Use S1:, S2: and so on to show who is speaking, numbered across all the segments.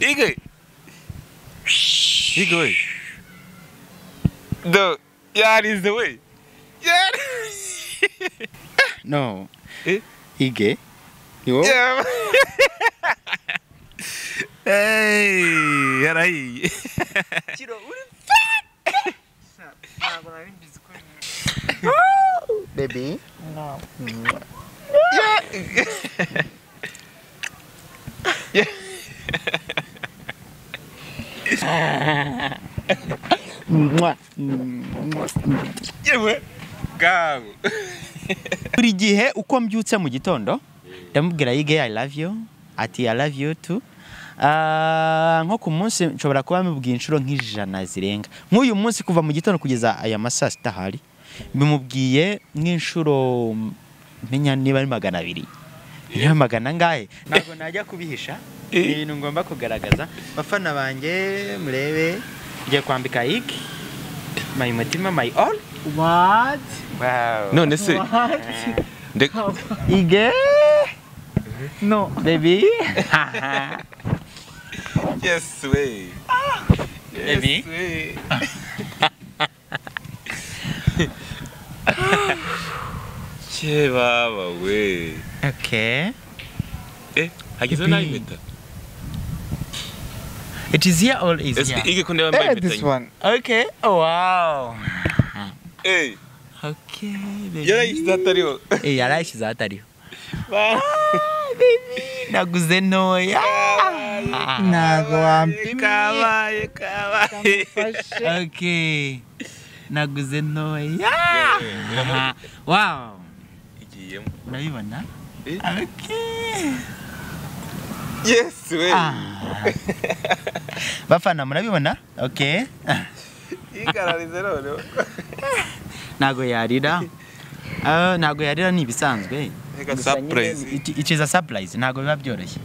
S1: Ige. Ige we. Do yarize we. Yari.
S2: no
S1: Eh?
S2: ige wowe
S1: Yeah. Hey, yarahiye.
S2: kiro uri
S3: ntabwo nari mbizi ko
S2: baby Mwah.
S1: Yewe. Gago.
S2: buri gihe uko mbyutse mu gitondo ndamubwira yige i love you ati i love you too Ah, nko ku munsi nshobora kuba mubwiye inshuro nk'ijana zirenga nk'uyu munsi kuva mu gitondo kugeza aya masaa sita ahari bimubwiye nk'inshuro menya niba ari magana abiri niba magana angahe ntabwo najya kubihisha ibintu ngomba kugaragaza. Bafana banjye murebe ngiye kwambika iki? My mutima my all.
S3: What?
S2: Wow.
S1: None se
S2: ige?
S3: No.
S2: Baby?
S1: Yes we.
S2: Baby.
S1: Yes we. Che baba we.
S2: okay.
S1: Eh, hagize nayo impeta.
S2: It is here or is
S1: Ese
S2: here?
S1: ko ndabambaye
S3: eh
S1: impeta.
S3: this one.
S2: Okay. Oh, wow.
S1: Eh,
S2: okay baby.
S1: Yarayishyize atariho.
S2: eh yarayishyize atariho
S1: Ba-
S2: naguze ntoya
S3: ntabwo wampimye
S1: Kabaye kabaye.
S2: okay. Naguze ntoya
S1: Yeah.
S2: wow.
S1: Igiyemo.
S2: urabibona okay.
S1: Yes we.
S2: Ah. bafana murabibona okay.
S1: Igararize noneho.
S2: ntago yarira Ah, ntago yarira ni ibisanzwe
S1: Ega
S2: Gusa nyine
S1: surprise.
S2: it- it is a surprise. Ntago biba byoroshye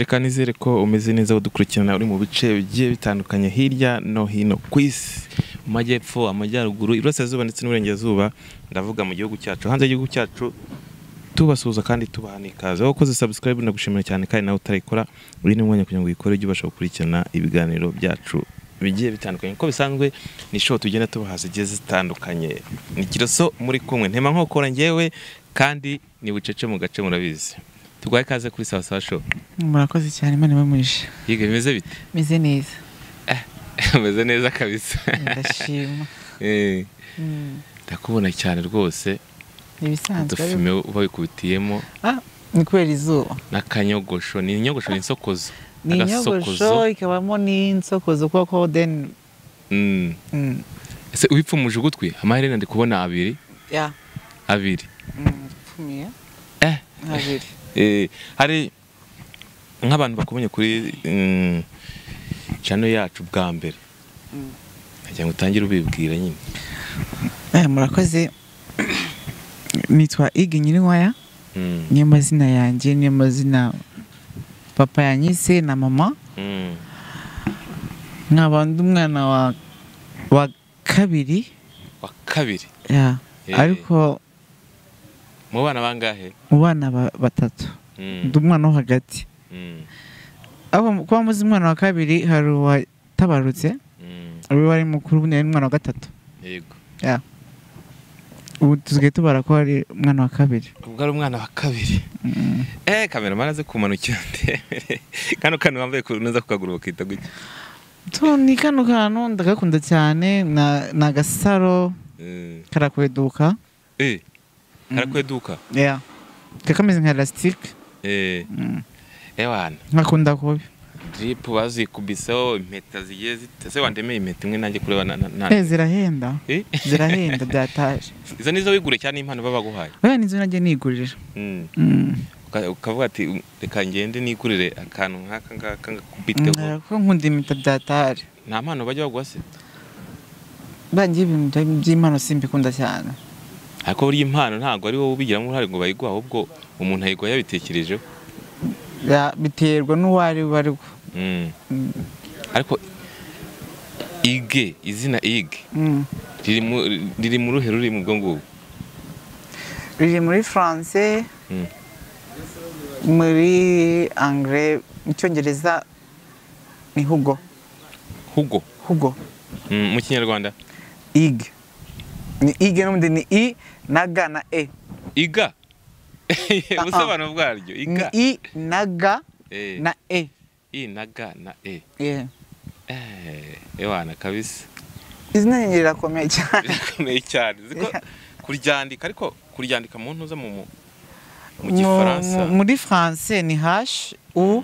S1: reka nizere ko umeze neza udukurikirana uri mu bice bigiye bitandukanye hirya no hino ku isi. Mu majyepfo amajyaruguru iburasirazuba ndetse n'uburengerazuba ndavuga mu gihugu cyacu. Hanze y'igihugu cyacu tubasuhuza kandi tubaha n'ikaze aho ukoze subscribe ndagushimira cyane kandi nawe utarayikora uri n'umwanya kugira ngo uyikore ujye ubasha gukurikirana ibiganiro byacu bigiye bitandukanye. Uko bisanzwe ni show tugenda tubaha zigiye zitandukanye. Ni kiroso muri kumwe. Ntema nkokora ngewe kandi ni bucece mu gace murabizi. Turwaye ikaze kuri sawa sawa show.
S3: Murakoze cyane imana ibamurisha
S1: yiga bimeze bite?
S3: Meze neza.
S1: Ameze neza kabisa.
S3: Ndashima.
S1: Eh,
S3: Mm,
S1: ndakubona cyane rwose. Udufime uba wikubitiyemo
S3: ah ni kubera izuba.
S1: N'akanyogosho. Ni inyogosho ni insokozo.
S3: Ni inyogosho ikabamo n'insokozo kuko then
S1: Mm.
S3: mm,
S1: ese ubipfumuje ugutwi? Amaherena ndi kubona abiri. Abiri. Eh.
S3: Abiri.
S1: Eh, hari nk'abantu bakubonye kuri mm, channel yacu bwa mbere.
S3: Mm.
S1: nkagira ngo utangire ubibwira nyine.
S3: Eh, murakoze. Nitwa igi nyirinkwaya.
S1: Mm,
S3: niyo mazina yanjye niyo mazina papa yanyise na mama.
S1: Mm.
S3: nkaba ndi umwana wa kabiri.
S1: Wa kabiri.
S3: Ya.
S1: Eh.
S3: ariko
S1: mu bana bangahe?
S3: Mu bana ba- batatu.
S1: Mm,
S3: ndi umwana wo hagati.
S1: Mm,
S3: aho kuba muzi umwana wa kabiri hari uwatabarutse
S1: mm.
S3: uri wari mukuru ari umwana wa gatatu.
S1: Yego.
S3: Ubu tusigaye tubara ko ari umwana wa kabiri.
S1: Ubwo ari umwana wa kabiri.
S3: Mm.
S1: eh kamera maraze kumanukira ndebere kano kantu wambaye neza ku kaguru bakita gutya?
S3: Ni kano kantu ndagakunda cyane ni agasaro
S1: Eh,
S3: karakweduka
S1: eh. Karakweduka
S3: yeah. kakameze nka
S1: eh
S3: Mm.
S1: ewana
S3: nkakunda kubi
S1: drip bazikubiseho impeta zigiye zite se wandemeye impeta imwe nanjye kureba na, na, na.
S3: Eh, zirahenda
S1: Eh?
S3: zirahenda byataje
S1: izo nizo wigure cyane impano baba baguhaye
S3: oya nizo najya nigurira
S1: Mm.
S3: Mm.
S1: Uka- ukavuga ati "Um, reka ngende nigurire akantu nk'aka ngaka ngakubiteho
S3: ko nkunda impeta byataje
S1: nta mpano bajya baguha se
S3: bangiye ibintu by'impano simbikunda cyane
S1: ariko burya impano ntabwo ari wowe ubigiramo uruhare ngo bayiguhe ahubwo umuntu ayiguha yabitekerejeho
S3: Ya, biterwa n'uwo ari we ari we
S1: Mm.
S3: Mm.
S1: ariko ige izina ige
S3: Mm.
S1: riri mu ruhe ruri mu bwo ngubwo
S3: riri muri france
S1: Mm.
S3: muri anglais mu cyongereza ni hugo
S1: hugo
S3: hugo
S1: Mm, mu kinyarwanda
S3: ig ni ig n'ubundi ni i na g na e.
S1: Iga ubusobanuro bwaryo
S3: ni
S1: iga
S3: i na g
S1: Eh,
S3: na e.
S1: I na ga na e.
S3: Yeah.
S1: Eh, ewana kabisa.
S3: Izina ryanjye rirakomeye cyane
S1: birakomeye cyane kuryandika ariko kuryandika mu ntuza mu gifaransa.
S3: mu- muri france ni h u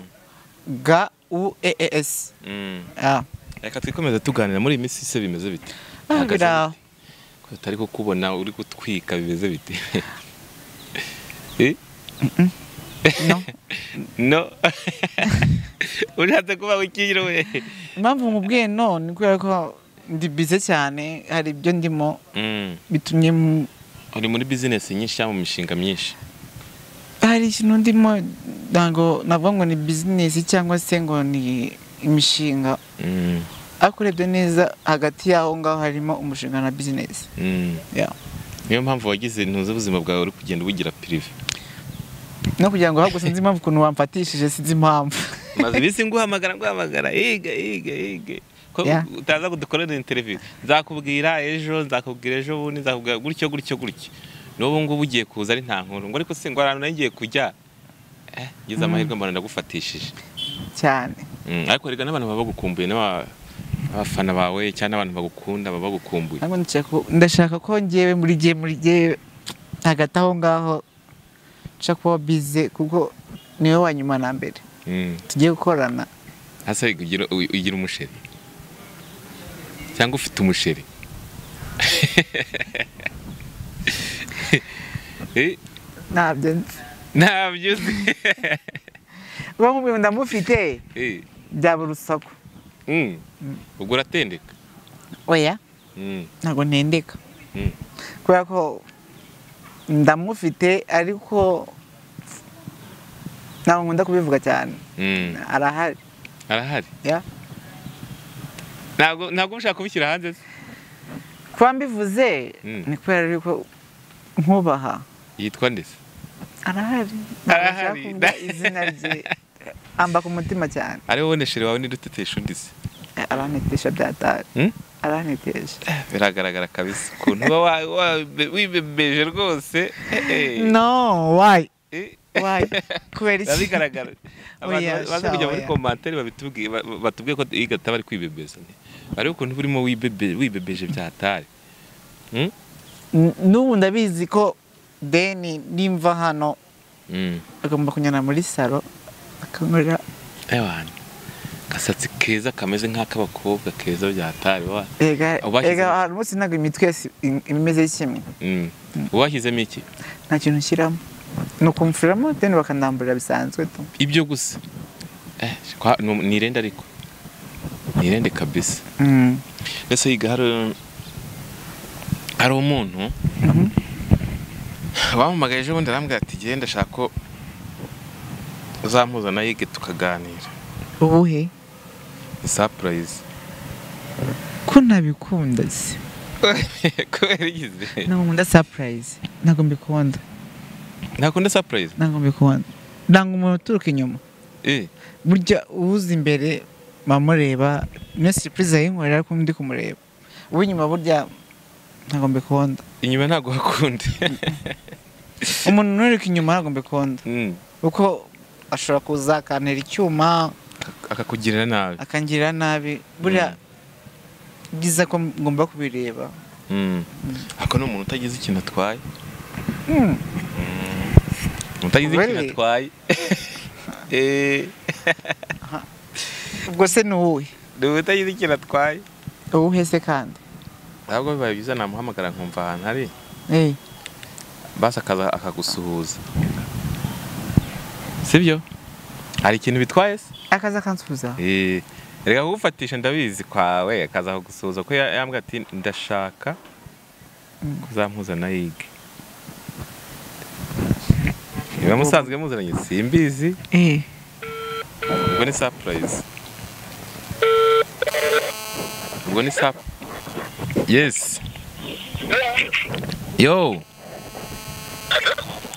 S3: g u e e s.
S1: Mm.
S3: Ah.
S1: reka twikomeze tuganira muri iyi minsi se bimeze bite?
S3: Ah, biraho.
S1: Tutari kukubona uri gutwika bimeze bite? Eh?
S3: no.
S1: No. Ushatse kuba wikiro we.
S3: Impamvu nkubwiye no ni kubera ko ndi bize cyane hari ibyo ndimo
S1: Mm.
S3: bitumye mu-
S1: uri muri bizinesi nyinshi cyangwa mu mishinga myinshi?
S3: Hari ikintu ndimo ntabwo navuga ngo ni bizinesi cyangwa se ngo ni imishinga.
S1: Mm.
S3: Ariko urebye neza hagati y'aho ngaho harimo umushinga na bizinesi
S1: Mm.
S3: Yeah.
S1: niyo mpamvu wagize ntuzi ubuzima bwawe uri kugenda ubugira pirive
S3: no kugira ngo ahubwo sinzi impamvu ukuntu wamfatishije sinzi impamvu.
S1: Maze ibisi nguhamagara nguhamagara. Yiga yiga yiga utaza kudukorera interiviyu nzakubwira ejo nzakubwira ejo bundi nzakubwira gutyo gutyo gutyo. N'ubu ngubu ugiye kuza ari nta nkuru. Ngo ariko se ngo ahantu nagiye kujya eh ngize amahirwe mbona ndagufatishije.
S3: Cyane.
S1: Mm, ariko rega n'abantu baba bagukumbuye n'aba- n'abafana bawe cyangwa n'abantu bagukunda baba bagukumbuye?
S3: Ndashaka ko- ngewe muri gihe muri gihe hagati aho ngaho nshaka kuba bize kuko ni we wa nyuma na mbere.
S1: Mm.
S3: tugiye gukorana.
S1: Hasa ugira umusheri? Cyangwa ufite umusheri? Eh,
S3: ntabyo nzi.
S1: Ntabyo uzi
S3: nk'umuntu ndamufite.
S1: Eh,
S3: byaba urusaku.
S1: Ubwo uratendeka
S3: oya.
S1: Mm,
S3: ntabwo ntendeka
S1: mm.
S3: kubera ko ndamufite ariko ntabwo nkunda kubivuga cyane.
S1: Mm.
S3: arahari.
S1: Arahari?
S3: Ya.
S1: Ntabwo ntabwo ushaka kubishyira hanze se.
S3: Kuba mbivuze ni kubera yuko nkubaha.
S1: Yitwa ndetse
S3: arahari.
S1: Arahari.
S3: Izina rye. amba ku mutima cyane.
S1: Ari wowe neshere wawe nidutetesha undi se?
S3: Aranetesha byatari
S1: Mm?
S3: aranetesha
S1: biragaragara kabisa ukuntu uba wibebeje rwose. Eh, eh.
S3: no
S1: Eh.
S3: why? Kubera iki?
S1: Bigaragara abantu baza kujya muri komantere batubwiye ko igata bari kwibebeza ariko ukuntu uba urimo wibebe- wibebeje byatari Mm?
S3: N- n'ubu ndabizi ko deni nimva hano.
S1: Mm.
S3: agomba kunyana muri salo. Akankorera
S1: Ewana. Gasatsi keza kameze nk'ak'abakobwa keza byatari
S3: ega hari umunsi ntabwo imitwe yose im- imeze kimwe
S1: Mm. Ubashyizemo iki?
S3: nta kintu nshyiramo ni ukumfuramo deni bakandamburira bisanzwe
S1: Ibyo gusa. Eh, ni irende ariko. Ni irende kabisa.
S3: Mm.
S1: Mbese yiga hari umuntu
S3: Mhm.
S1: wampamagaye ejo bundi arambwira ati genda ndashaka ko uzampuza na yige tukaganira.
S3: ubuhe
S1: Ni surprise.
S3: ko ntabikunda se
S1: Kubera igize.
S3: ntabwo nkunda surprise ntabwo mbikunda
S1: Ntakunda surprise?
S3: ntabwo mbikunda ntabwo umuntu uturuka inyuma
S1: Eh.
S3: burya uwuzi imbere bamureba niyo surprise yayinkorera ariko ndi kumureba uw'inyuma burya ntabwo mbikunda
S1: Inyuma ntabwo hakunda.
S3: umuntu unurika inyuma ntabwo mbikunda
S1: Mm.
S3: kuko ashobora kuza akantera icyuma
S1: Akakugirira nabi.
S3: akangirira nabi buriya byiza ko ngomba kubireba
S1: Mm. Ako ni umuntu utagize ikintu atwaye.
S3: Mm.
S1: Utagize ikintu atwaye. Eh.
S3: ubwo se ni uwuhe
S1: Ni utagize ikintu atwaye.
S3: uwuhe se kandi
S1: Ntabwo bibaye byiza namuhamagara nkumva ahantu ari.
S3: Eh,
S1: Basi akaza akagusuhuza. Sibyo? Hari ikintu bitwaye se?
S3: akaza akansubiza
S1: Eh. Reka kugufatisha ndabizi kwawe akaza kugusuhuza ko ya- yambwira ati ndashaka kuzampuza na yige. niba musanzwe muziranye simbizi
S3: Eh,
S1: ubwo ni surprise ubwo ni sap yes yo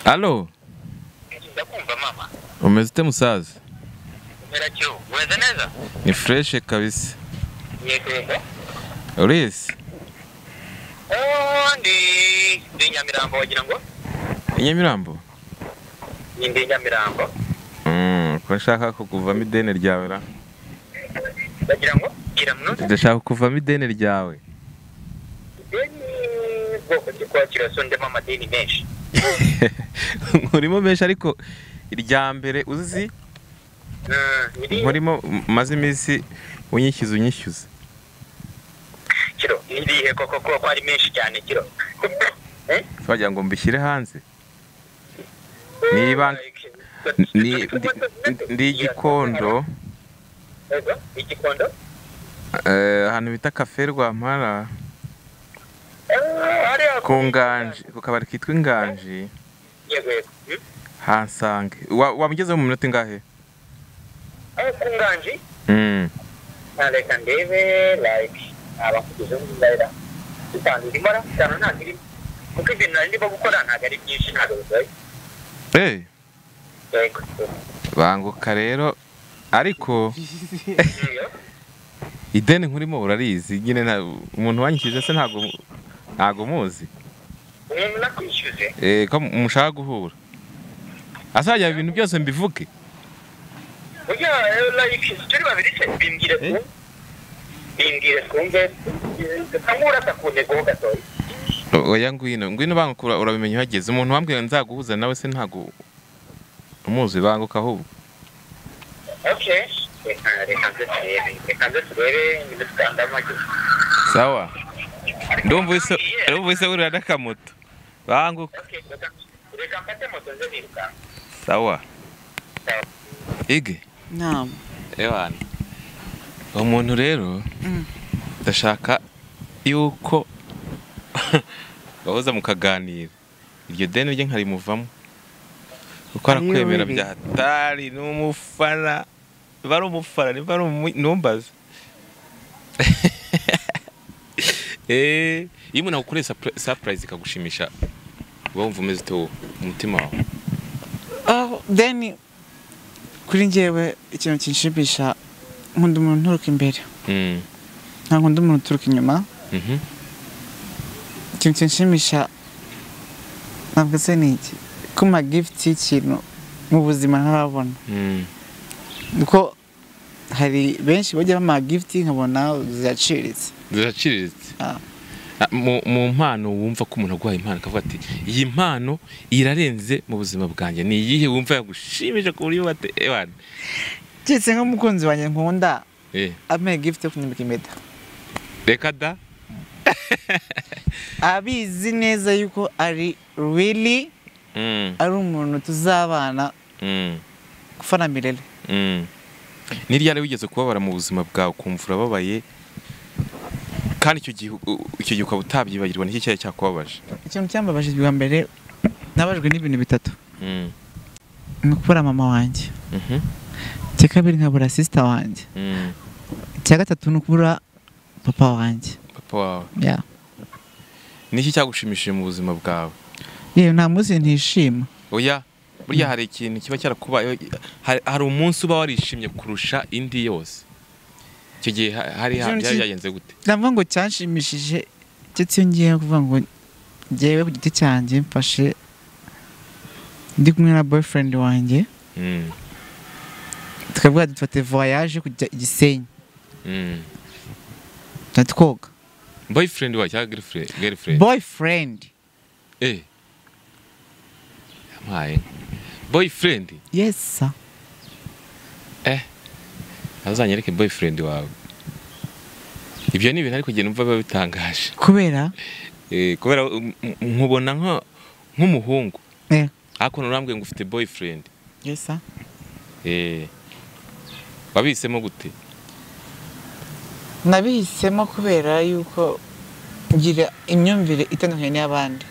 S1: alo umeze musaza
S4: cyo umeze neza?
S1: Ni fureshe kabisa.
S4: Yego
S1: urisi
S4: Oh, ndi ndi nyamirambo wagira ngo?
S1: I nyamirambo?
S4: Ni ndi nyamirambo.
S1: Mm, ko nshaka kukuvamo ideni ryawe ra?
S4: Bagira ngo?
S1: Ndashaka kuvamo ideni ryawe.
S4: Ideni bwoko ki kwakira so ndemo amadeni menshi.
S1: Nkurimo menshi ariko irya mbere uzi?
S4: Iri
S1: nkurimo maze iminsi unyishyuza unyishyuza
S4: kiro irihe koko ko ko ari menshi cyane kiro? Eh?
S1: twagira ngo mbishyire hanze. Niba ni- ndi- igikondo
S4: igikondo
S1: eh, ahantu bita kafe rwampara ku nganji ku kabari kitwa inganji
S4: yego yego Hmm?
S1: hansange Wa- wamugezeho mu minota ingahe
S4: aho ku nganji
S1: Mm.
S4: Ah, reka ndebe like abakugezeho ndahera itanu irimo ra itanu ntabwo irimo kuko ibintu nari ndimo gukora ntabwo ari byinshi ntabwo bigoye
S1: Eh, banguka rero ariko. Ideni nkurimo urarizi. Nyine nta- umuntu wanyishyuje se ntago muzi.
S4: Umuntu nakwishyuze
S1: eh, ko mushaka guhura azajya ibintu byose mbivuge
S4: burya like turi babiri se bimbwire twumve bimbwire twumve kamurasa ku ntego ho gatoya
S1: oya ngwino ngwino banguka ura- urabimenya uhageze umuntu wambwira nzaguhuza nawe se ntago umuzi banguka ahubwo
S4: okay. Reka nze turebe tutandamage
S1: sawa. Ndumva ise urira n'akamoto banguka
S4: okay. Reka mfate moto nze nirukanka
S1: sawa. Ige
S3: Naam.
S1: ewana uwo muntu rero?
S3: Mm.
S1: ndashaka yuko bahoza mukaganira. Iryo deni rye nkarimuvamo kuko arakwemera bya hatari ni umufana niba ari umufana niba ari ntumbaze Eh, iyo umuntu agukoreye surprise ikagushimisha. Uba wumva umeze ute wowe mu mutima wawe
S3: Oh, then kuri njyewe ikintu kinshimisha nkunda umuntu uturuka imbere.
S1: Mm,
S3: nta nkunda umuntu uturuka inyuma.
S1: Mhm.
S3: ikintu kinshimisha ntabwo se ni iki? Kuma gift y'ikintu mu buzima ntarabona.
S1: Mm,
S3: kuko hari benshi bajya bama gift nkabona ziraciriritse
S1: ziraciriritse
S3: Ah.
S1: Ah, mu mu mpano wumva ko umuntu aguhaye impano akavuga ati iyi mpano irarenze mu buzima bwanjye. Ni iyihe wumva yagushimije ku buryo ewana
S3: keretse nk'umukunzi wanjye nkunda
S1: eh.
S3: ampaye gift yo kunyambika impeta.
S1: Reka da.
S3: Abizi neza yuko ari really
S1: mm,
S3: ari umuntu tuzabana
S1: mm,
S3: gufana mirere
S1: mm. ni ryari wigeze kubabara mu buzima bwawe? Ukumva urababaye kandi icyo gihe icyo gihe ukaba utabyibagirwa n'iki cyari cyakubabaje?
S3: Ikintu cyambabaje bwa mbere nabajwe n'ibintu bitatu.
S1: Mm,
S3: ni ukubura mama wanjye.
S1: Mhm,
S3: icya kabiri nkabura sisita wanjye.
S1: Mm.
S3: icya gatatu ni ukubura papa wanjye.
S1: Papa wawe. Niki cyagushimishije mu buzima bwawe?
S3: Yewe nta munsi ntishima.
S1: Oya burya hari ikintu kiba cyarakubayeho hari umunsi uba warishimye kurusha indi yose. Icyo gihe ha- hari byagenze gute?
S3: navuga ngo cyanshimishije ndetse iyo ngiye kuvuga ngo ngewe ku giti cyanjye mfashe ndi kumwe na boyfriend wanjye.
S1: Mm,
S3: tukavuga dufate voyage kujya i Gisenyi.
S1: Mm.
S3: tuhita twoga.
S1: Boyfriend wawe cyangwa girlfriend?
S3: Boyfriend.
S1: Eh. Yampaye. Boyfriend?
S3: Yes sir.
S1: Azanyereke boyfriend wawe. Ibyo ni ibintu ariko ugenda umva biba bitangaje.
S3: Kubera?
S1: Eh kubera um, um, nkubona nk'umuhungu.
S3: Eh.
S1: Ariko nurambwiye ngo ufite boyfriend. Eh wabisemo gute?
S3: Nabihisemo kubera yuko ngira imyumvire itandukanye n'iy'abandi.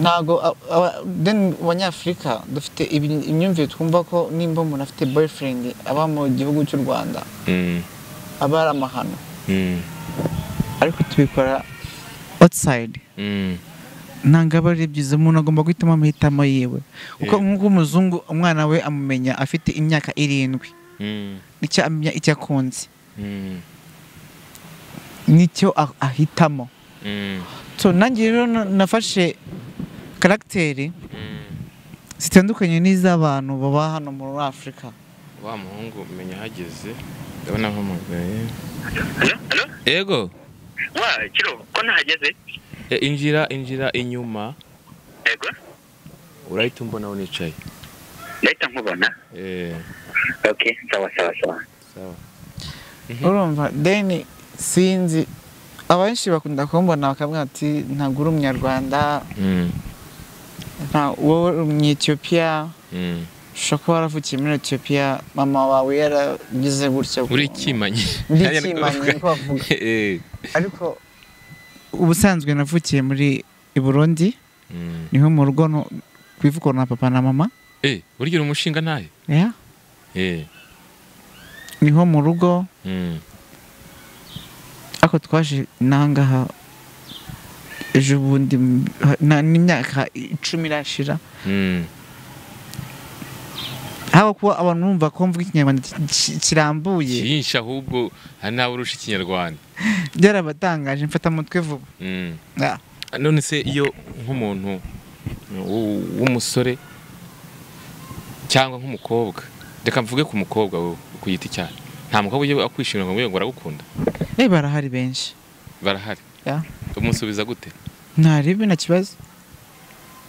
S3: Ntago a- aba- then abanyafurika dufite imyumvire twumva ko nimba umuntu afite boyfriend aba mu gihugu cy'u rwanda.
S1: Mm,
S3: aba ari amahano.
S1: Mm,
S3: ariko tubikora outside.
S1: Mm,
S3: ntabwo aba ari byiza umuntu agomba guhitamo amahitamo yiwe. Kuko nk'uko umuzungu umwana we amumenya afite imyaka irindwi.
S1: Mm,
S3: ni cyo amenya icyo akunze.
S1: Mm,
S3: ni cyo ahitamo. So nanjye rero na- nafashe karagiteri
S1: mm.
S3: zitandukanye n'iz'abantu baba hano muri afurika
S1: wa muhungu umenya ahageze. Ndabona
S4: halo?
S1: Yego.
S4: Wa kiro ko nahageze?
S1: E, injira injira inyuma.
S4: Yego.
S1: Urahita umbona aho nicaye.
S4: Ndahita nkubona.
S1: Eh,
S4: okay sawa sawa sawa.
S1: Sawa.
S3: Urumva deni sinzi. Abenshi bakunda kumbona bakavuga ati ntabwo uri umunyarwanda.
S1: Mm,
S3: wowe uri umunyetiyopiya
S1: mm.
S3: ushobora kuba waravukiye muri etiyopiya mama wawe yaragize gutya
S1: uri kimanyi
S3: Uri
S1: Nanjye niko bavuga. Eh,
S3: ariko ubusanzwe navukiye muri i burundi
S1: ni
S3: ho mu rugo no- ku ivuko na papa na mama
S1: Eh, burya uri umushinga ntayo. Eh,
S3: ni ho mu rugo ariko twaje nangaha ejo bundi n'imyaka icumi irashira
S1: Mm.
S3: haba kuba abantu bumva ko mvuga ikinyarwanda ki- ki- kirambuye.
S1: Cyinshi ahubwo hari n'abo urusha ikinyarwanda.
S3: Byarabatangaje mfata mutwe vuba.
S1: Mm.
S3: Ah,
S1: none se iyo nk'umuntu w'umusore cyangwa nk'umukobwa reka mvuge ku mukobwa ku giti cyawe nta mukobwa ujya akwishimira ngo ngo aragukunda
S3: eh barahari benshi.
S1: Barahari? Umusubiza gute?
S3: Ntaribi nta kibazo.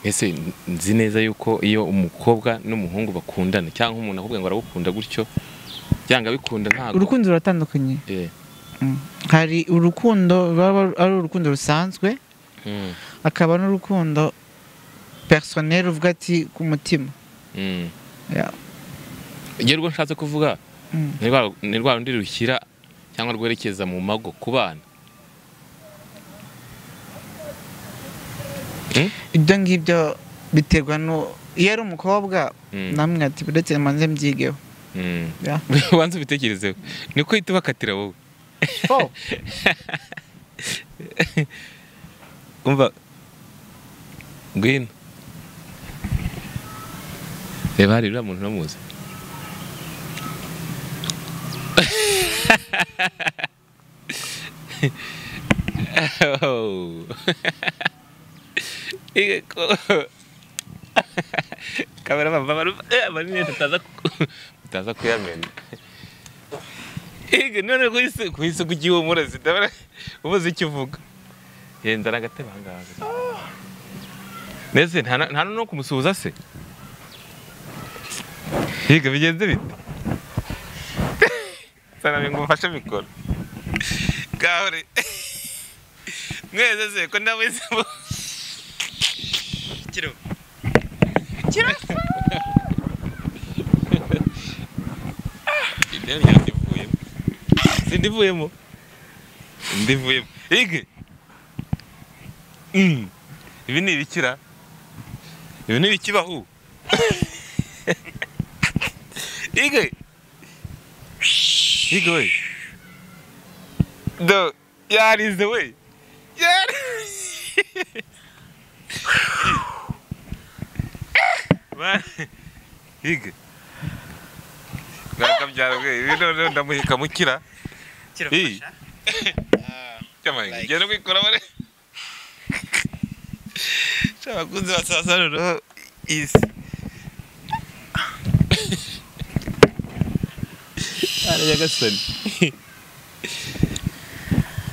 S1: Ese nzi neza yuko iyo umukobwa n'umuhungu bakundana cyangwa umuntu akubwira ngo aragukunda gutyo? Byanga bikunda ntabwo
S3: urukundo ruratandukanye.
S1: Eh,
S3: Mm. hari urukundo ruba ari urukundo rusanzwe
S1: mm,
S3: hakaba n'urukundo personnel uvuga ati ku mutima.
S1: Mm. Igihe rwo nshatse kuvuga
S3: Mm.
S1: ni rwa rundi rushyira cyangwa rwerekeza mu mago ku bana.
S3: Ibyo ngibyo biterwa no iyo ari umukobwa
S1: Mm.
S3: namwe ati uretse manze mbyigeho
S1: Mm.
S3: Yeah.
S1: ubanza ubitekerezeho niko uhita ubakatira wowe umva ngwino reba hari uriya muntu uramuzi Oh. Kamera amarinete utaza ku- utaza kuyamena Ige none kuhise kuhise kugiye umurazi ndabona ubuze icyo uvuga yenza agatebe ahangaha ndetse nta no kumusuhuza se Ige bigenze bite saname ngo mfashe mikoro gahure mwese se ko ndabizi mu kiro kiro ideni ryandivuyemo sindivuyemo ndivuyemo ige Mm. ibi ni ibikira ibi ni ibikibaho ige ige we do yarize we yari Man, ige bwakabyara bwe none ndamuheka mukira Ii. Cyamaye ngenda kwikora bare Shabakunzi basasa noneho isi Ara yagasani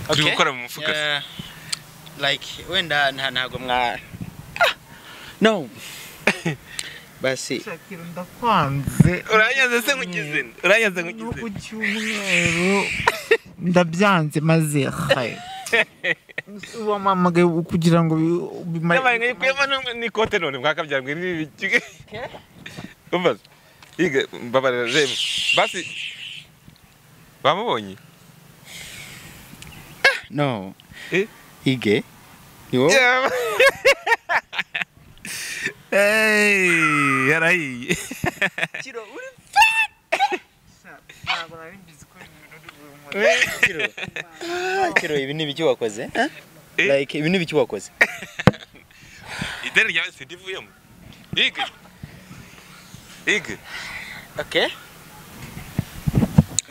S1: Turi gukora mu mufuka
S2: like wenda nta ntago mwa no. basi.
S3: Shakira ndakwanze
S1: uranyanze se nkugize uranyanze nkugize
S3: ku cyumweru ndabyanze maze hayi wamamagaye kugira ngo bi- bimare
S1: nkayikuyemo n'ikote none mwakabyara ngo ibi biki Umva Ige mbabarira reba basi. Bamubonye
S2: no.
S1: Eh?
S2: ige ni wowe.
S1: Hey, yarahiye
S2: kiro uri kiro ibi ni ibiki wakoze like ibi ni ibiki wakoze
S1: ideni ryawe sindivuyemo ige ige
S2: okay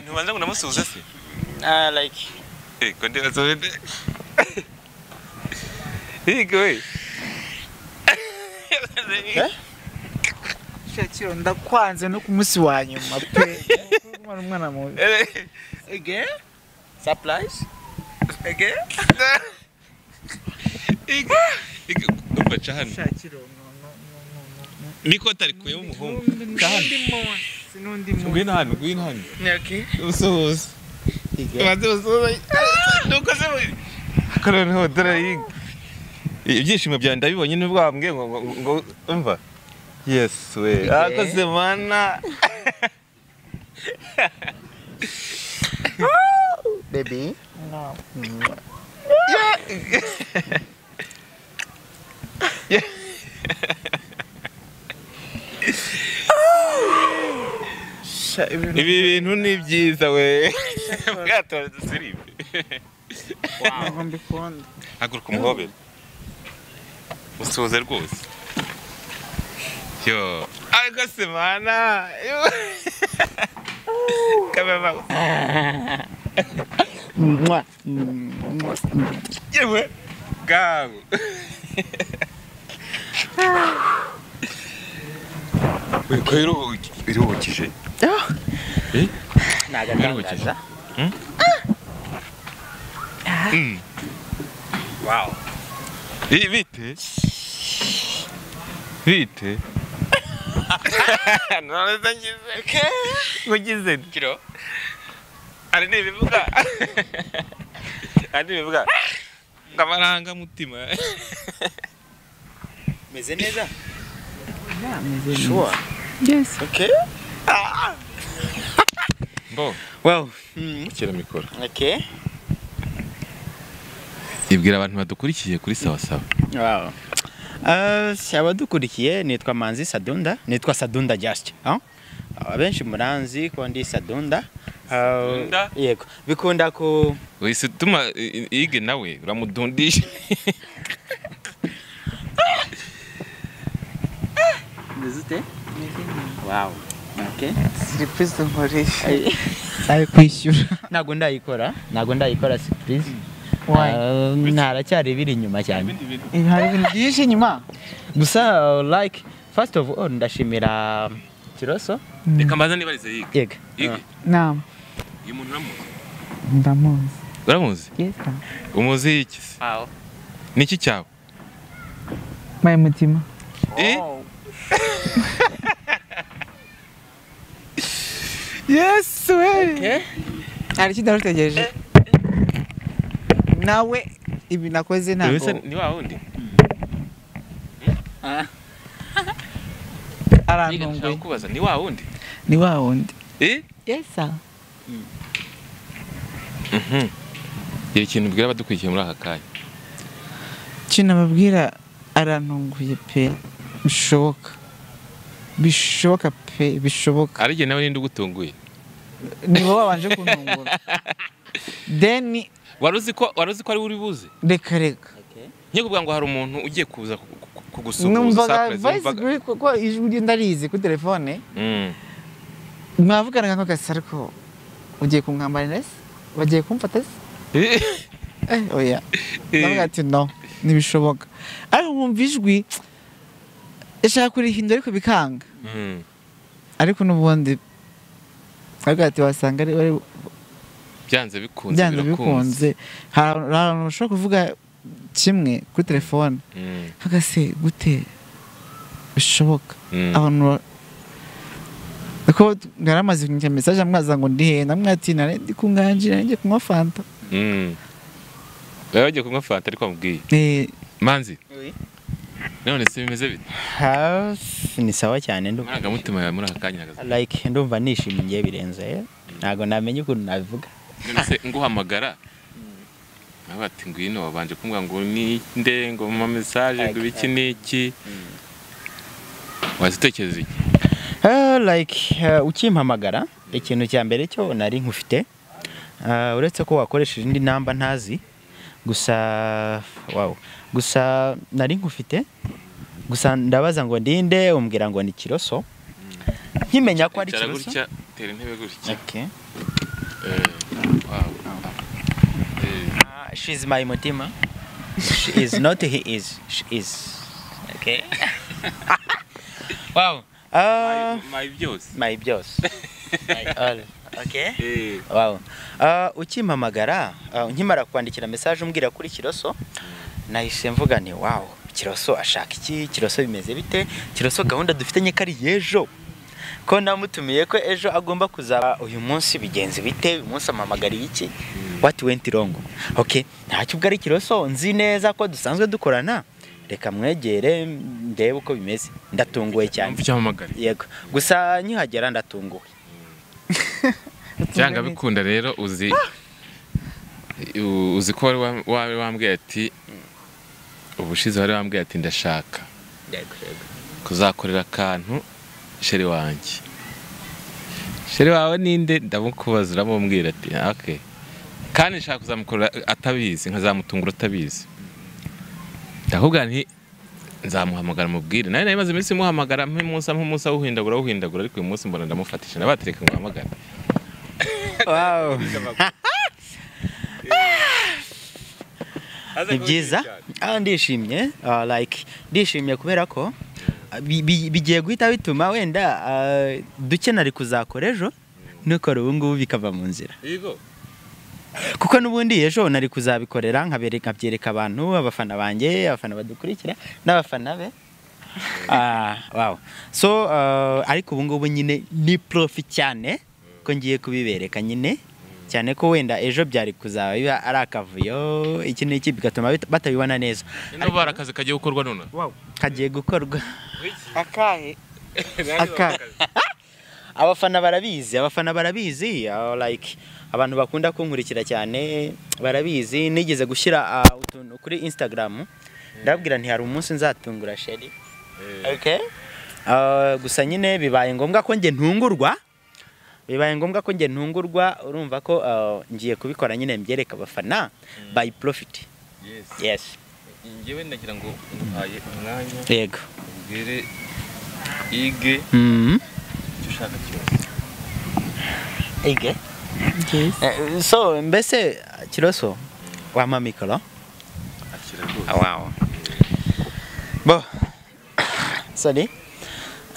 S1: ntibanza ngo namusuhuze se
S2: uh, like.
S1: Eh, ko ndibasohede ige we?
S3: Shakiro ndakwanze no ku munsi wa nyuma pe umwana umwana mubi
S2: again surprise again
S1: umva ca hano niko tarikuyemo umuhungu
S3: n'undi munsi
S1: ngwino hano ngwino hano
S2: okay
S1: usuhuze ubanze usuhuze nuko se noneho dore yiga ibyishimo byawe ndabibonye nubwo wambwiye ngo ngo umva. Yes we
S2: Ige.
S1: akoze mana.
S2: Baby?
S3: No. Ibintu
S1: ibi bintu ni byiza we. Bwatora dusiribe
S3: ntabwo mbikunda.
S1: Haguruka umuhobere usuhuze rwose. Yo. Akoze mana. Yo. kababa
S3: Mwah.
S1: yewe bwawe we ko iruhu- iruhukije Eh?
S2: nagatangaza
S1: Mm.
S2: wow.
S1: I- bite se ngize nkugize nti
S2: kiro?
S1: Hari n'ibivuga hari n'ibivuga Ngamaranga mutima.
S2: meze neza
S3: Yeah, meze neza.
S2: sure.
S3: Yes.
S2: okay.
S1: Bo
S2: well mm.
S1: kira mikoro
S2: okay.
S1: Ibwira abantu badukurikiye kuri sawa sawa
S2: Wow. Uh, abadukurikiye nitwa Manzi Sadunda nitwa Sadunda Just huh? abenshi muranzi ko ndi Sadunda.
S1: Sadunda?
S2: yego. Bikunda ku
S1: wese utuma i- i- ige nawe uramudundisha
S2: Ndizute wow. Okay
S3: Surprise nkoresha.
S2: Ntago ndayikora. Ntago ndayikora? Uh, ntaracyari biri inyuma cyane
S3: hari ibintu byinshi inyuma.
S2: gusa uh, like first of all ndashimira Kiroso
S1: reka mbaza nibarize yige
S2: yego
S1: ige
S3: Naam.
S1: uyu muntu uramuzi
S3: Ndamuzi.
S1: uramuzi
S3: sir.
S1: umuzi iki se
S2: Wow.
S1: niki cyawe
S3: My mutima.
S1: Eh?
S3: Yes, we. Hari ikindi wari utegereje. Nawe ibi nakoze ntabwo
S1: ni wa wundi
S2: Ah.
S1: Yiga ndashaka
S3: arantunguye.
S1: kubaza ni wa wundi
S3: Ni wa wundi.
S1: eh
S3: Yes, sir.
S1: Mhm. gira ikintu ubwira abadukurikiye muri aka kanya
S3: Ikintu nababwira arantunguye pe. Bishoboka. Bishoboka pe, bishoboka.
S1: ari igihe nawe ninde ugutunguye
S3: Ni wowe wabanje kuntungura. Then
S1: wari uzi ko ari we uri buze
S3: reka reka.
S2: Okay.
S1: nkikuvuga ngo hari umuntu ugiye kuza ku- ku- kugusuhuza
S3: kuri kuko ijwi ndarizi kuri telefone.
S1: Mm.
S3: Mwavuganaga nk'agasa ariko ugiye kunkambarira se? Bagiye kumfata se?
S1: Eh,
S3: oya. Ndavuga ati no, ntibishoboka. Ariko nkumva ijwi ishaka kurihindura ariko bikanga.
S1: mm.
S3: Ariko n'ubundi aravuga ati wasanga
S1: byanze bikunze
S3: byanze
S1: birakunze.
S3: bikunze. Hari abantu bashobora kuvuga kimwe kuri telefone.
S1: Mm,
S3: Hagase gute? Bishoboka.
S1: mm.
S3: Abantu ba- ko yari amaze kunyandikira message amwaza ngo ndi he? Namwe ati nari ndi kunganji nari ngiye kunywa fanta.
S1: Mm. baba bagiye kunywa fanta ariko bamubwiye
S3: Eh,
S1: manzi? None se bimeze bite?
S2: Ni sawa cyane ndumva.
S1: Amarangamutima yawe muri aka kanya
S2: like ndumva nishimye ngiye birenze. Ntabwo namenye ukuntu nabivuga.
S1: Nguhamagara? Nawe ati ngwino wabanje kumbwira ngo ni nde ngo mama message ngo ibiki n'iki? wazitekereza iki?
S2: Uh, like uh, ukimpamagara ikintu cya mbere cyo nari nkufite uh, uretse ko wakoresheje indi namba ntazi gusa wow gusa nari nkufite gusa ndabaza ngo ndinde umbwira ngo ni kiroso nkimenya ko ari kiroso.
S1: gutya tera intebe gutya.
S2: Uh, she's my mutima she is not he is she is. Okay. Wow. Uh,
S1: my byose
S2: my byose my all. Okay.
S1: Eh,
S2: Wow. Uh, ukimpamagara uh, nkimara kwandikira message umbwira kuri Kiroso nahise mvuga nti wow Kiroso ashaka iki? Kiroso bimeze bite? Kiroso gahunda dufitanye kari yejo? Ko namutumiye ko ejo agomba kuzaba uyu munsi bigenze bite? Uyu munsi amamagariye iki? What went wrong? Okay ntacyo ubwo ari Kiroso nzi neza ko dusanzwe dukorana. Reka mwegere ndebe uko bimeze. Ndatunguwe cyane. Yego. Gusa nkihagera ndatunguwe.
S1: Byanga bikunda rero uzi uzi ko wari wa- wari wambwiye ati ubushize wari wambwiye ati ndashaka. Kuzakorera akantu sheri wanjye. Sheri wawe ninde? Ndamukubaza uramubwira ati okay kandi nshaka kuzamukorera atabizi nkazamutungura atabizi. Ndakubwira nti nzamuhamagara mubwire. Nawe nari maze iminsi muhamagara nk'umunsi nk'umunsi awuhindagura awuhindagura ariko uyu munsi mbona ndamufatisha nabatereka ngo muhamagare.
S2: Wow. Ni byiza. Ah, ndishimye. Ah, like ndishimye kubera ko bigiye guhita bituma wenda ah, duke nari kuzakora ejo nukora ubu ngubu bikava mu nzira. Kuko n'ubundi ejo nari kuzabikorera nkabereka nkabyereka abantu abafana banjye abafana badukurikira n'abafana be. Ah, wow. So ah, ariko ubu ngubu nyine ni profi cyane ko ngiye kubibereka nyine. Cyane ko wenda ejo byari kuzaba biba ari akavuyo. Iki n'iki bigatuma batabibona neza.
S1: Ino bara akazi kagiye gukorwa none.
S2: kagiye gukorwa.
S3: Akahe? Aka-
S2: abafana barabizi abafana barabizi. Like abantu bakunda kunkurikira cyane barabizi. Nigeze gushyira ah, utuntu kuri instagram. Ndababwira nti hari umunsi nzatungura sheri okay? Ah, gusa nyine bibaye ngombwa ko njye ntungurwa. Bibaye ngombwa ko njye ntungurwa urumva ko ah, ngiye kubikora nyine mbyereka abafana by profit.
S1: Yes.
S2: yes.
S1: Njyewe ndagira ngo nguhaye umwanya.
S2: Yego.
S1: Ubwire ige
S2: Mhm.
S1: icyo ushaka cyose.
S2: ige Eh, so mbese kiroso wampa mikoro?
S1: Rwose.
S2: wow. Bo. Sorry.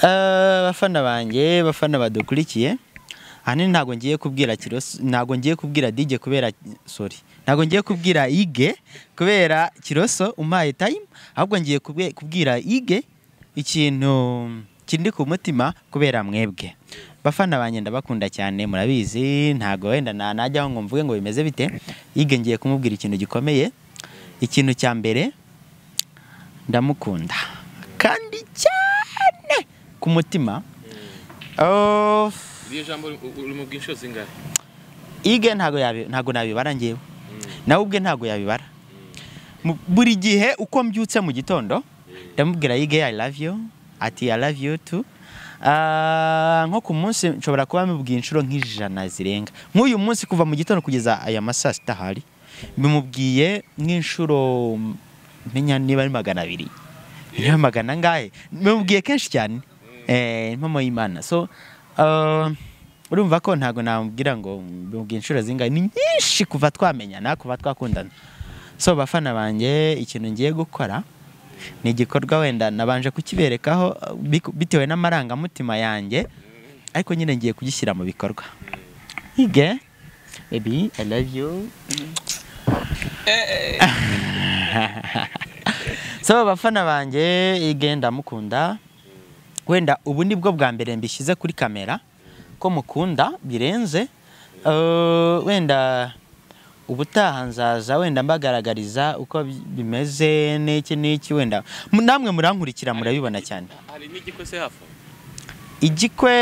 S2: Eh, bafana banjye bafana badukurikiye. Ahanini ntabwo ngiye kubwira ntabwo ngiye kubwira DJ kubera sorry ntabwo ngiye kubwira ige kubera kiroso umpaye time ahubwo ngiye kubwira ige ikintu kindi ku mutima kubera mwebwe. Bafana banjye ndabakunda cyane murabizi ntabwo wenda na- najyaho ngo mvuge ngo bimeze bite? Ige ngiye kumubwira ikintu gikomeye ikintu cya mbere ndamukunda. Kandi cyane ku mutima
S1: Iriya jambo uri- mu bwinshi zingahe?
S2: ige ntago nabibara ngewe nawe ubwe ntago yabibara buri gihe uko mbyutse mu gitondo ndamubwira ige i love you ati i love you too. Ah, nko ku munsi nshobora kuba mubwiye inshuro nk'ijana zirenga. Nk'uyu munsi kuva mu gitondo kugeza aya masaa sita bimubwiye nk'inshuro menya niba ari magana abiri. Niba magana angahe? Bimubwiye kenshi cyane. Eh impamo y'imana. So urumva ko ntabwo namubwira ngo bimubwiye inshuro zingahe ni nyinshi kuva twamenyana kuva twakundana. So bafana banjye ikintu ngiye gukora ni igikorwa wenda nabanje kukiberekaho bitewe n'amarangamutima yanjye ariko nyine ngiye kugishyira mu bikorwa. Ige baby i love you. So bafana banjye ige ndamukunda. Wenda ubu ni bwo bwa mbere mbishyize kuri kamera ko mukunda birenze. Uh, wenda ubutaha nzaza wenda mbagaragariza uko bi- bimeze n'iki n'iki wenda namwe murankurikira murabibona cyane.
S1: Hari n'igiko se hafi.
S2: igikwe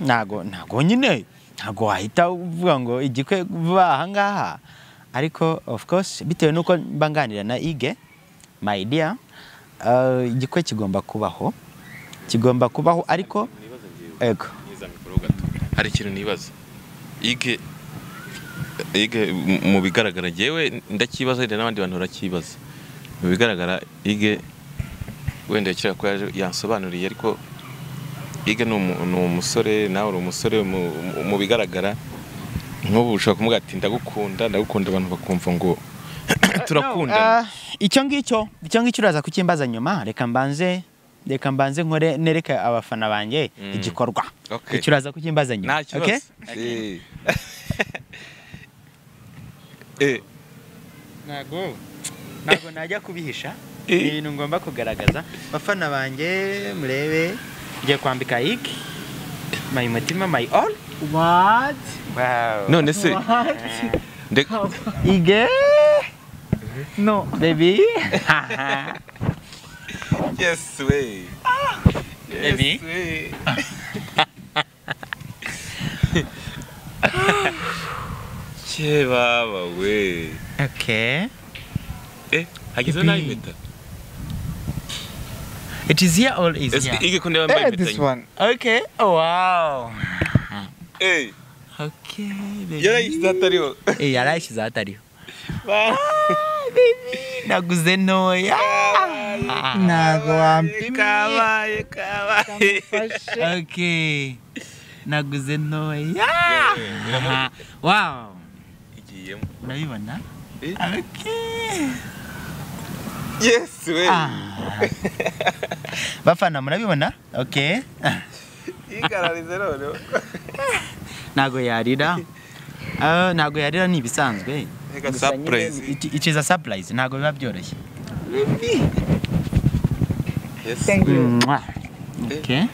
S2: ntago ntago nyine. Ntago wahita uvuga ngo igikwe vuba aha ngaha. Ariko of course bitewe n'uko mba nganira na ige my dear uh, igikwe kigomba kubaho. Kigomba kubaho ariko ego.
S1: Hari ikintu nibaza. Ige ige mu- bigaragara jewe ndakibaza wenda n'abandi bantu barakibaza. Mu bigaragara ige wenda yakira ko yaje yansobanuriye ariko ige ni umu- ni umusore nawe uri umusore mu- bigaragara nk'ubu ushobora kumuga ati ndagukunda ndagukunda abantu bakumva ngo turakundana.
S2: Ah, icyo ngicyo icyo ngicyo uraza kukimbaza nyuma reka mbanze reka mbanze nkore nereke abafana banjye
S1: Mm.
S2: igikorwa.
S1: Okay.
S2: icyo uraza kukimbaza nyuma?
S1: Nta
S2: okay?
S1: kibazo Eh.
S2: Ntago ntago najya kubihisha.
S1: Eh.
S2: ni ibintu ngomba kugaragaza. Bafana banjye murebe. Ngiye kwambika iki my mutima my all.
S3: What?
S2: wow.
S1: None se.
S2: Ige?
S3: No.
S2: baby?
S1: yes way
S2: Baby.
S1: way ke baba we
S2: okay.
S1: Eh hagize na yo impeta
S2: it is here or is here?
S1: Ige ko ndabambaye
S3: Eh,
S1: impeta
S3: this one.
S2: okay. Oh, wow.
S1: Eh
S2: okay baby.
S1: Yarayishyize atariho
S2: eh yarayishyize atariho naguze ntoya
S3: Ntago wampimye.
S2: naguze ntoya
S1: igiyemo.
S2: Urabibona
S1: Eh.
S2: okay.
S1: Yes way
S2: bafana murabibona? Okay.
S1: Igararize noneho.
S2: Ntago yarira. Ah, ntago yarira ni ibisanzwe.
S1: Reka
S2: Gusa
S1: surprise.
S2: nyine it- it is a surprise. Ntago biba byoroshye
S1: yes.
S3: Thank you.
S2: Mwah. okay.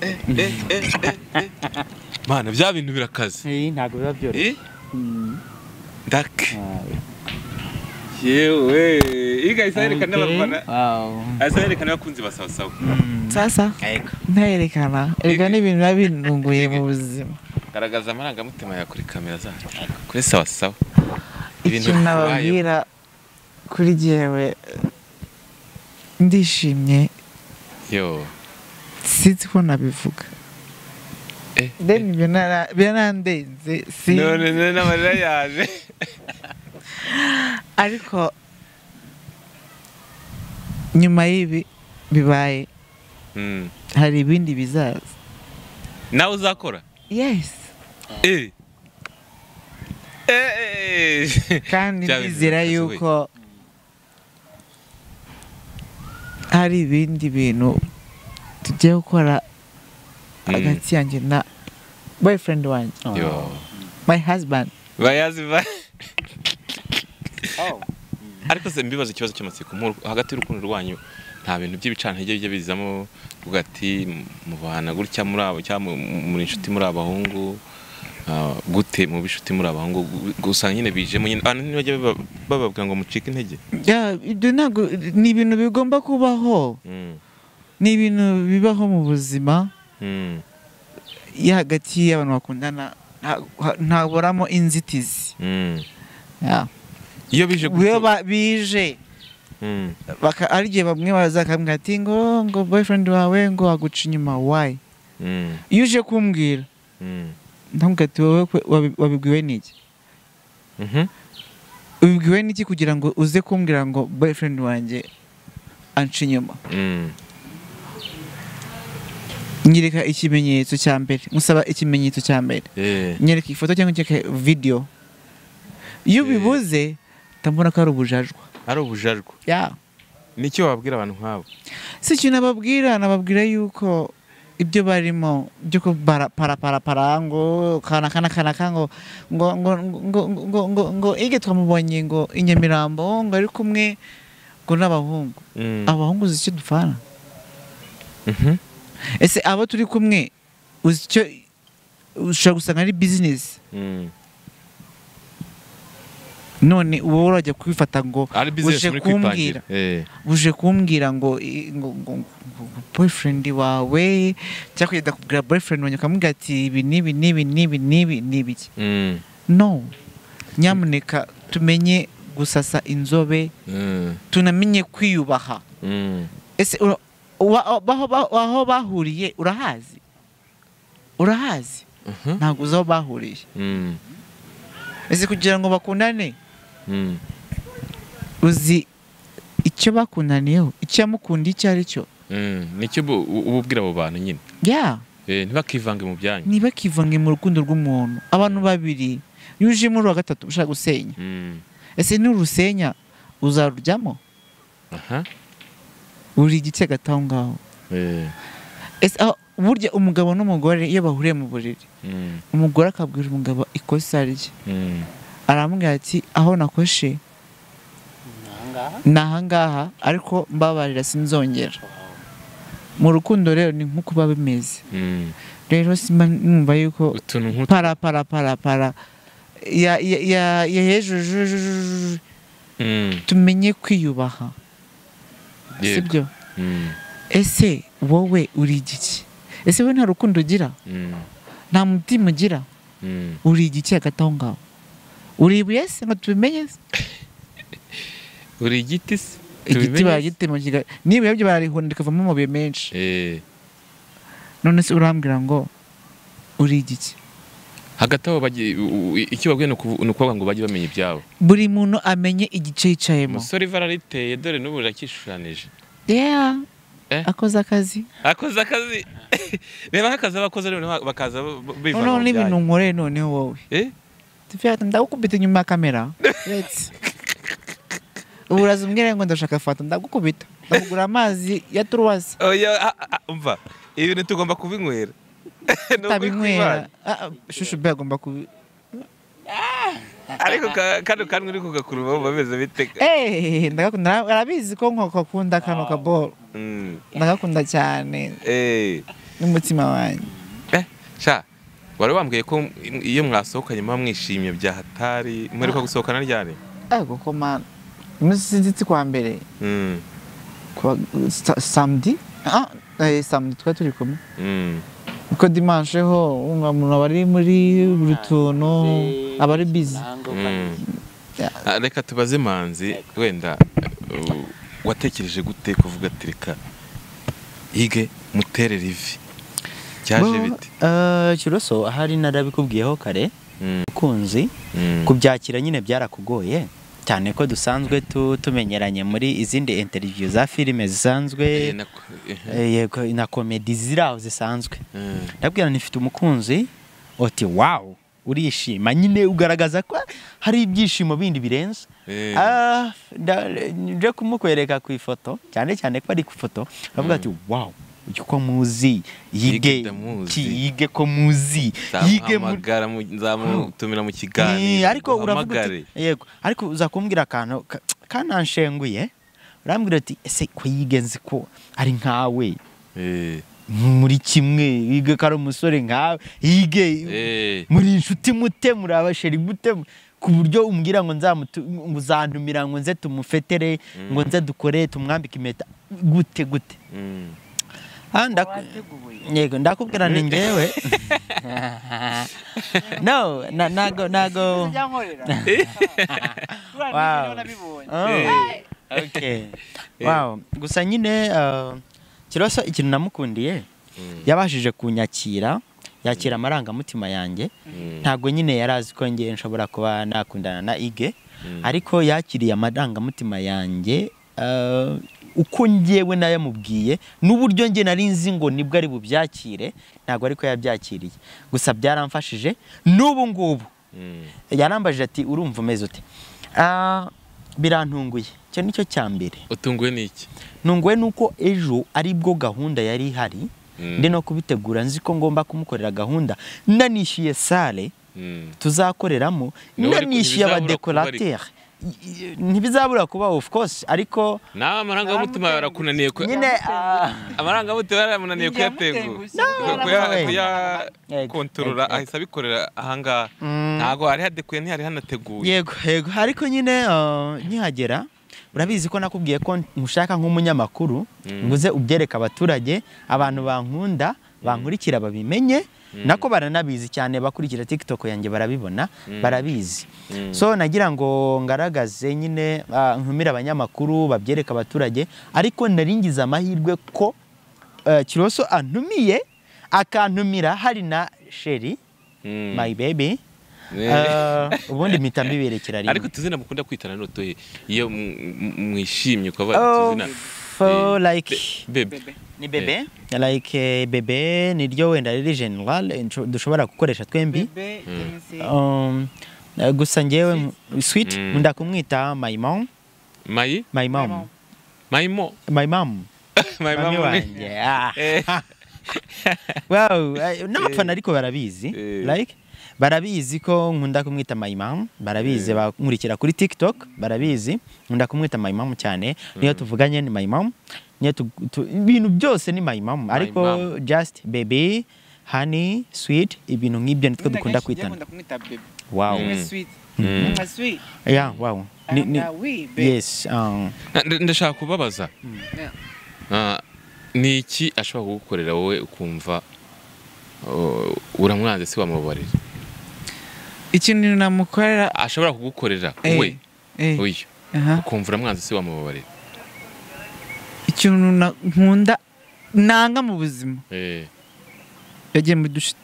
S1: Eh eh eh eh mana bya bintu birakaze
S2: Eh, ntago biba byoroshye
S1: eh? Ndake yewe. Iga isa yerekana n'abafana asa yerekana abakunzi ba sawa sawa
S3: Sasa
S2: Ego.
S3: ntayerekana erega n'ibintu biba binunguye mu buzima.
S1: Garagaza amarangamutima yawe kuri kamera zacu. Kuri sawa sawa. Ibintu
S3: ikintu nababwira kuri jyewe ndishimye.
S1: Yo.
S3: Sinzi ko nabivuga. Si
S1: none n'amarira yaje
S3: ariko nyuma y'ibi bibaye
S1: Mm.
S3: hari ibindi bizaza.
S1: Nawe uzakora?
S3: Yes.
S1: Eh. Eh.
S3: Kandi ndizera yuko hari ibindi bintu tugiye gukora
S1: Mm.
S3: hagati yanjye na boyfriend wanjye.
S1: Yo.
S3: My husband.
S1: Bayazi ba ariko se mbibaza ikibazo cy'amatsiko. Mu- hagati y'urukundo rwanyu nta bintu by'ibicantege bijya bizamo. Uvuga ati mubana gutya muri abo cyangwa mu- muri inshuti muri abahungu ah, gute mu bishuti muri abahungu? Gu- gusa nyine bijemo nyine. Abantu ntibajya baba- bababwira ngo mucike intege.
S3: Ya, ibyo ntabwo ni ibintu bigomba kubaho.
S1: Mm,
S3: ni ibintu bibaho mu buzima.
S1: Mm,
S3: iyo hagati y'abantu bakundana ntaburamo inzitizi.
S1: Mm.
S3: Ya.
S1: iyo bije.
S3: Hari igihe bamwe bazakambwira ati ngo ngo boyfriend wawe ngo aguca inyuma why?
S1: Mm,
S3: iyo uje kumbwira
S1: mm.
S3: ndamubwira ati wowe wabibwiwe n'iki?
S1: Mhm.
S3: ubibwiwe n'iki kugira ngo uze kumbwira ngo boyfriend wanjye anca inyuma? Nyereka ikimenyetso cya mbere musaba ikimenyetso cya mbere.
S1: Eh,
S3: nyereka ifoto cyangwa nyereka video. Iyo
S1: Eh.
S3: ubibuze ndabona ko ari ubujajwa.
S1: Ari ubujajwa
S3: ya.
S1: Nicyo wabwira abantu nk'abo?
S3: Si ikintu nababwira nababwira yuko ibyo barimo byo parapara ngo kana kana kana ka ngo ngo ngo ngo ngo ngo ngo ige twamubonye ngo i Nyamirambo ngo ari kumwe ngo n'abahungu.
S1: Mm,
S3: abahungu uzi icyo dupfana
S1: mhm.
S3: ese abo turi kumwe uzi icyo ushobora gusanga ari bizinesi
S1: Mm.
S3: None wowe urajya kubifata ngo uje kumbwira.
S1: eh.
S3: Uje kumbwira ngo boyfriend wawe cyangwa kugenda kubwira boyfriend wanjye ukamubwira ati ibi n'ibi n'ibi n'ibi n'ibi n'ibi
S1: Mm,
S3: no. Nyamuneka tumenye gusasa inzobe
S1: mm,
S3: tunamenye kwiyubaha.
S1: Mm.
S3: ese aho ba- aho bahuriye urahazi? Urahazi?
S1: Mhm.
S3: ntabwo uzi aho bahuriye. Ese kugira ngo bakundane. Uzi icyo bakundaniyeho icyo yamukunda icyo ari cyo?
S1: Mm. ni cyo uba ubwira abo bantu nyine. Eh, ntibakivange mu byanyu.
S3: Ntibakivange mu rukundo rw'umuntu. Abantu babiri iyo muri uwa gatatu ushaka gusenya.
S1: Mm.
S3: ese nurusenya uzaruryamo?
S1: Aha.
S3: Uri igice hagati aho ngaho.
S1: Eh.
S3: ese aho burya umugabo n'umugore iyo bahuriye mu buriri umugore akabwira umugabo ikosa rye. Aramubwira ati aho nakoshe. Ni ahangaha ariko mbabarira sinzongera. Mu rukundo rero ni nk'uko biba bimeze.
S1: Mm.
S3: rero simba numva yuko para para para para. Ya ya ya ya hejuru tumenye kwiyubaha. Sibyo
S1: Mm.
S3: ese wowe uri igiki ese wowe nta rukundo ugira?
S1: Mm.
S3: nta mutima ugira? Uri igiki hagati aho ngaho? Uri ibuye se ngo tubimenye se
S1: uri igiti se
S3: igiti baragitema kiga n'ibuye byo bararihunda rikavamo amabuye menshi none se urambwira ngo uri igiki
S1: hagati aho icyo babwiye ni ukuvu- ni ukuvuga ngo bajye bamenya ibyabo
S3: buri muntu amenye igice yicayemo
S1: umusore iva arariteye dore n'ubu uracyishushanyije
S3: yeah.
S1: Eh?
S3: akoze akazi
S1: akoze akazi reba nk'akazi abakoze noneho bakaza
S3: noneho
S1: mu
S3: n'ibintu
S1: byanyu
S3: nkoreye noneho wowe Tufiyata ndagukubita inyuma ya kamera ubu uraza umbwira ngo ndashaka fata ndagukubita ndakugura amazi ya
S1: ah, umva. Ibintu tugomba kubinywera
S3: utabinywera shushu be agomba kubi
S1: ariko ka- kano kanwa uri kugakuruma wumva bimeze bite
S3: ndagakunda arabizi ko nkoko akunda kano kaboro ndagakunda cyane n'umutima wanjye
S1: sha wari wambwiye ko iyo mwasohokanye muba mwishimye bya hatari mwereka gusohokana ryari?
S3: Ego ko mana umunsi sinzi kwa mbere.
S1: Mm.
S3: sa- samedi? Ah eh, samedi twari turi kumwe. Kuko dimanche ho umva umuntu aba ari muri buri tuntu aba ari.
S1: Ah, reka tubaze manzi wenda uh, watekereje gute kuvuga ati reka yige mutere rivi cyaje bite?
S2: Eh, kiroso ahari narabikubwiyeho kare.
S1: Mm.
S2: kunzi
S1: Mm.
S2: kubyakira nyine byarakugoye. Cyane ko dusanzwe tu- tumenyeranye muri izindi interview za filime zisanzwe.
S1: Eh, eh,
S2: eh, na komedi ziri aho zisanzwe.
S1: Eh.
S2: ndabwira nifite umukunzi? Uti wawu urishima. Nyine ugaragaza ko hari ibyishimo bindi birenze.
S1: Eh.
S2: Ah, nje kumukwereka ku ifoto. Cyane cyane ko ari ku ifoto. Aravuga ati wawu uyu ko muzi
S1: Yige
S2: yige
S1: ndamuzi."
S2: ki- yige ko muzi yige
S1: nzamutumira mu
S2: Eh,
S1: kiganiro.
S2: ariko uravuga yego. Ariko uza kumbwira akantu ka- kananshenguye urambwira uti ese ko yige nzi ko ari nkawe?
S1: Eh,
S2: muri kimwe yige ko ari umusore nkawe. Yige
S1: eh.
S2: muri inshuti mute muri abasheri gute? Ku buryo umbwira ngo uzantumira ngo nze tumufetere ngo nze dukore tumwambike impeta. Gute gute.
S1: Mm.
S2: Yego ndakubwira ni njyewe no na- nago nago. Wow. Okay. wow. Gusa nyine kiroso ikintu namukundiye
S1: Mm.
S2: yabashije kunyakira yakira amarangamutima yanjye
S1: Mm.
S2: ntabwo nyine yari azi ko ngewe nshobora kuba nakundana na ige.
S1: Mm.
S2: ariko yakiriye amarangamutima yanjye uh, uko ngewe nayamubwiye n'uburyo nge nari nzi ngo ni bwo ari bubyakire ntabwo ariko yabyakiriye. Gusa byaramfashije n'ubu ngubu.
S1: Mm.
S2: yarambajije ati urumva umeze ute? Ah, birantunguye. Icyo ni cyo cya mbere.
S1: Utunguwe n'iki
S2: ntunguwe nuko ejo ari bwo gahunda yari ihari.
S1: Mm.
S2: ndi no kubitegura nzi ko ngomba kumukorera gahunda. Nanishyuye sale
S1: Mm.
S2: tuzakoreramo. Nanishyuye abadekorateri ntibizabura kuba of course ariko
S1: nawe amarangamutima yarakunaniye ko
S2: nyine ah,
S1: amarangamutima yaramunaniye kuyakontorora ahita abikorera ahangaha.
S2: Mm.
S1: ntabwo hari hadekuye ntihari hanateguye.
S2: Yego yego. Ariko nyine ah, nkihagera urabizi ko nakubwiye ko nkushaka nk'umunyamakuru.
S1: Mm.
S2: nguze ubyereka abaturage. Abantu bankunda bankurikira babimenye. Nako baranabizi cyane bakurikira tiktok yanjye barabibona
S1: Mm.
S2: barabizi
S1: Mm.
S2: so nagira ngo ngaragaze nyine ah, ntumire abanyamakuru babyereka abaturage ariko naringize amahirwe ko eh, kiroso antumiye akantumira hari na sheri
S1: Mm.
S2: my baby
S1: Eh.
S2: Eh, ubundi mpita mbiberekera rimwe
S1: ariko tuzina mukunda kwitana n'utuhe iyo mwishimye ukavuga
S2: Oh,
S1: tuzina
S2: for
S1: Eh,
S2: like
S1: be- bebe.
S2: Ni bebe. like eh, bebe niryo wenda riri general insho- dushobora gukoresha twembi.
S3: Bebe, cyangwa se-
S2: um, eh, gusa ngewe mu- sweet.
S1: Mm.
S2: nkunda kumwita my mom
S1: mayi
S2: my mom
S3: mom.
S1: mayimo
S2: my mom
S1: mayi
S2: mami
S1: mama
S2: wanjye ah.
S1: Eh.
S2: wow eh, n'abafana ariko barabizi.
S1: Eh.
S2: like barabizi ko nkunda kumwita my mom barabizi bankurikira kuri tiktok barabizi nkunda kumwita my mom cyane. Niyo tuvuganye ni tu- ibintu byose ni my mom. Ariko just baby honey sweet ibintu nk'ibyo nitwo dukunda kwitana.
S3: bebe.
S2: wow.
S1: Mm. Mm.
S3: Bebe.
S2: um,
S1: Nda- ndashaka kubabaza. Ah, ni iki ashobora kugukorera wowe ukumva oh, uramwanze si wamubabarira
S3: ikintu namukorera
S1: ashobora kugukorera. We uyu ukumva uramwanze si wamubabarira
S3: ikintu na- nkunda nanga mu buzima.
S1: Eh,
S3: yagiye muri dushe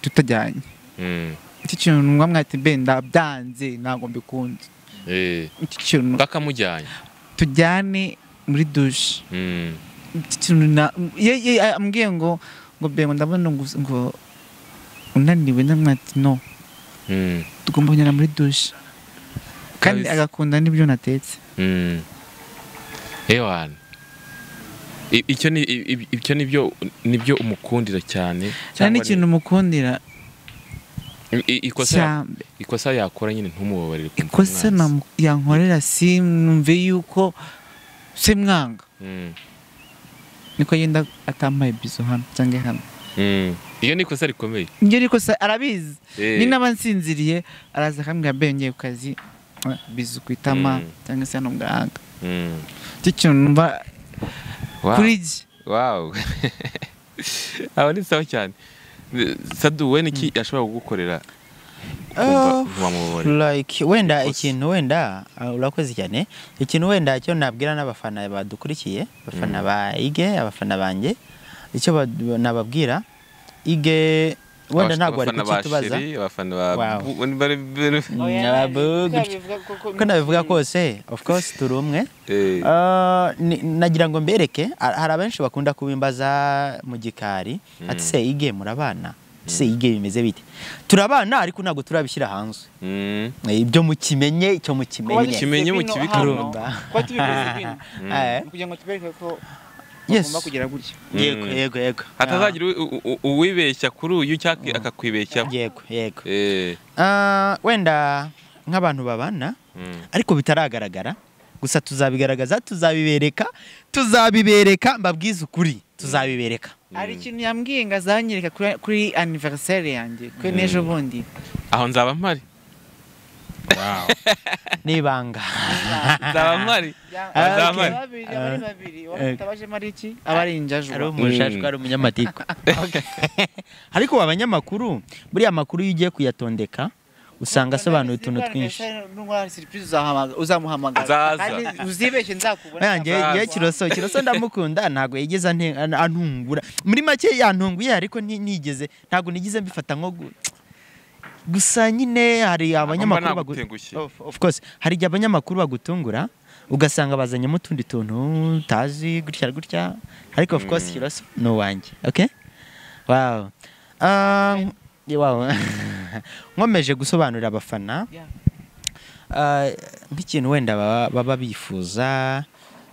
S3: tutajyanye.
S1: Mm,
S3: iki kintu numva mwati mbe ndabyanze ntabwo mbikunze
S1: eh,
S3: iki kintu
S1: bakamujyanye.
S3: tujyane muri dushe
S1: Mm,
S3: iki kintu na ye ye ambwiye ngo ngo be ngo ndabona ngo unaniwe ndamwati no.
S1: mm,
S3: tugomba kunyura muri dushe kandi agakunda n'ibyo natetse
S1: mm. ewana icyo ni ni byo umukundira cyane. Cyangwa
S3: n'ikintu mukundira
S1: ni- i- ikosa yakora nyine ntumubabarire
S3: ikosa yankorera simwumve yuko se mwanga.
S1: Mm,
S3: niko yenda atambaye bizo hano cyangwa hano.
S1: mm. Iyo ni ikosa rikomeye
S3: njye ariko se arabizi.
S1: Eh,
S3: ni n'aba nsinziriye araza akambwira mbe ngiye ku kazi eh, bizo ku itama
S1: Mm.
S3: cyangwa se hano mu gahanga
S1: mm.
S3: icyo kintu numva
S1: Wow.
S3: kuri jye
S1: wow. Aba ni sawa cyane. Sadu we niki ashobora kugukorera?
S2: Oh, wenda
S1: Ikosa.
S2: ikintu wenda uh, urakoze cyane. Ikintu wenda cyo nabwira n'abafana badukurikiye abafana ba ige abafana banjye icyo nababwira ige wenda ntabwo
S1: ba
S2: kucyitubaza uko nabivuga kose? Of course turi umwe.
S1: Eh,
S2: Uh, nagira ngo mbereke ha- hari abenshi bakunda kubimbaza mu gikari. Ati se ige murabana se ige bimeze bite? Turabana ariko ntabwo turabishyira hanze.
S1: Mm,
S2: Eh, ibyo mukimenye icyo mukimenye
S1: Kimenye. mu kibika
S2: urumva.
S3: kuba tubikoze bino.
S2: Eh,
S3: kugira ngo tubereke ko. Bagomba kugira gutya.
S2: Yego
S1: Mm.
S2: yego yego
S1: hatazagira u- u- u- uwibeshya kuri uyu cyangwa akakwibeshyaho?
S2: Yego yego.
S1: Eh,
S2: Ah, wenda nk'abantu babana
S1: mm.
S2: ariko bitaragaragara gusa tuzabigaragaza tuzabibereka tuzabibereka mbabwize ukuri tuzabibereka.
S3: Hari ikintu yambwiye ngo azanyereka kuri- kuri anniversaire yanjye kuri n'ejo bundi
S1: aho nzaba mpari.
S2: N'ibanga
S1: nzaba mpari
S2: Ah,
S1: okay.
S3: babiri aba ari babiri.
S2: Eh.
S3: wabafite abajemo ari iki aba ari injajwa.
S2: ari umushashwa ari umunyamatiku ariko abanyamakuru buriya makuru iyo ugiye kuyatondeka usanga asobanuye utuntu twinshi.
S3: uzibeshye nzakubona.
S2: Ye kiroso kiroso ndamukunda ntabwo yigeze antungura. Muri make yantunguye ariko nti- ntigeze ntabwo nigeze mbifata nko gusa nyine hari abanyamakuru bagu-
S1: nagutengushye.
S2: of, course hari igihe abanyamakuru bagutungura ugasanga bazanyemo utundi tuntu utazi gutya gutya. Ariko of course
S1: Mm.
S2: kiroso ni uwanjye okay? Wow. Um, nkomeje gusobanurira abafana. Ah, nk'ikintu wenda baba- bifuza